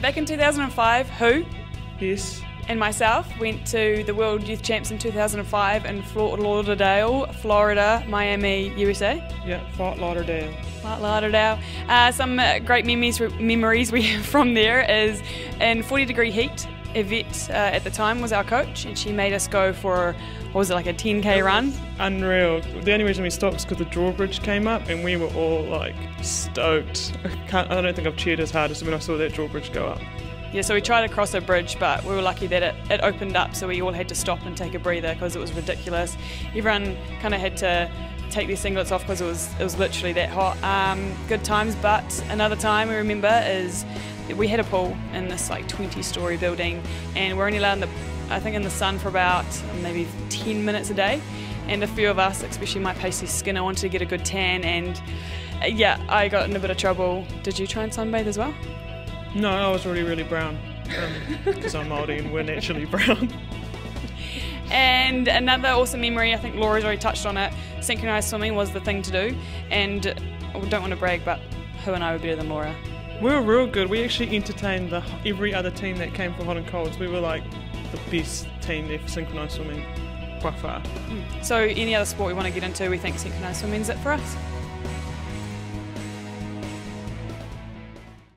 back in 2005, who Yes. and myself went to the World Youth Champs in 2005 in Fort Lauderdale, Florida, Miami, USA. Yeah, Fort Lauderdale. Fort Lauderdale. Uh, some uh, great memories memories we have from there is in 40 degree heat. Yvette uh, at the time was our coach, and she made us go for what was it like a 10k run? Unreal. The only reason we stopped was because the drawbridge came up and we were all like stoked. I, can't, I don't think I've cheered as hard as when I saw that drawbridge go up. Yeah, so we tried to cross a bridge, but we were lucky that it, it opened up, so we all had to stop and take a breather because it was ridiculous. Everyone kind of had to take their singlets off because it was it was literally that hot. Um, good times, but another time we remember is we had a pool in this like 20-story building, and we're only allowed in the I think in the sun for about maybe 10 minutes a day. And a few of us, especially my pasty skin, I wanted to get a good tan, and uh, yeah, I got in a bit of trouble. Did you try and sunbathe as well? No, I was already really brown because I'm Māori and we're naturally brown. And another awesome memory, I think Laura's already touched on it, synchronised swimming was the thing to do. And I don't want to brag, but who and I were better than Laura. We were real good. We actually entertained the, every other team that came for hot and colds. We were like the best team there for synchronised swimming by far. Hmm. So any other sport we want to get into, we think synchronised swimming's it for us.